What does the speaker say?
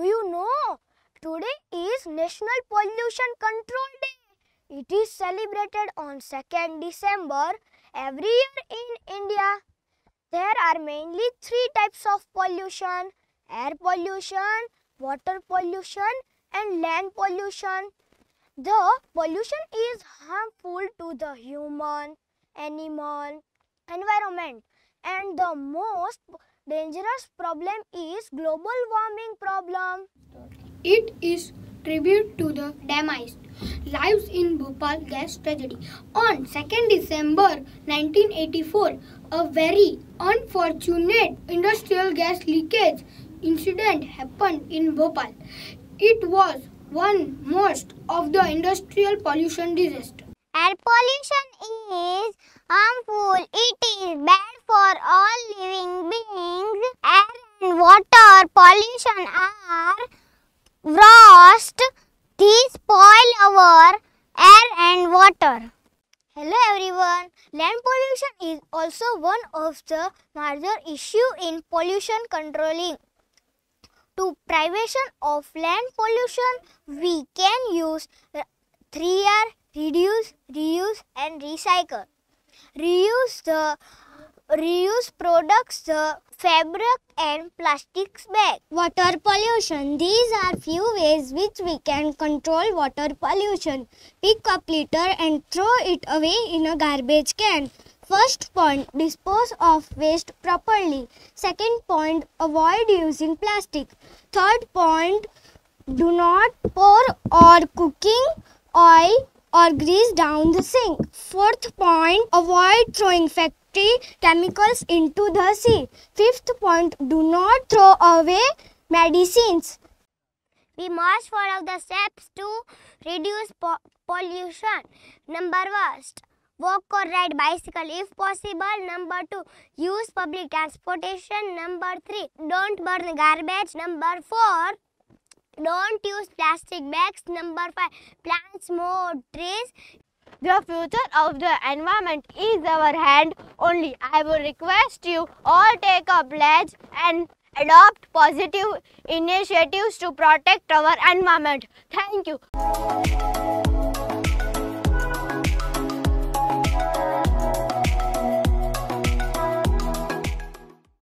Do you know? Today is National Pollution Control Day. It is celebrated on 2nd December every year in India. There are mainly three types of pollution air pollution, water pollution, and land pollution. The pollution is harmful to the human, animal, environment, and the most dangerous problem is global warming problem. It is tribute to the demised lives in Bhopal gas tragedy. On 2nd December 1984, a very unfortunate industrial gas leakage incident happened in Bhopal. It was one most of the industrial pollution disaster. Air pollution is harmful. It is bad for all living beings. Air and water pollution are worst. These spoil our air and water. Hello everyone. Land pollution is also one of the major issue in pollution controlling. To prevention of land pollution, we can use 3R, reduce, reuse and recycle. Reuse the reuse products the fabric and plastics bag. Water pollution. These are few ways which we can control water pollution. Pick up litter and throw it away in a garbage can. First point, dispose of waste properly. Second point, avoid using plastic. Third point, do not pour or cooking oil or grease down the sink. Fourth point, avoid throwing factory chemicals into the sea. Fifth point, do not throw away medicines. We must follow the steps to reduce po- pollution. Number first, walk or ride bicycle if possible. Number two, use public transportation. Number three, don't burn garbage. Number four, don't use plastic bags. Number five, plant more trees. The future of the environment is our hand only. I will request you all take a pledge and adopt positive initiatives to protect our environment. Thank you.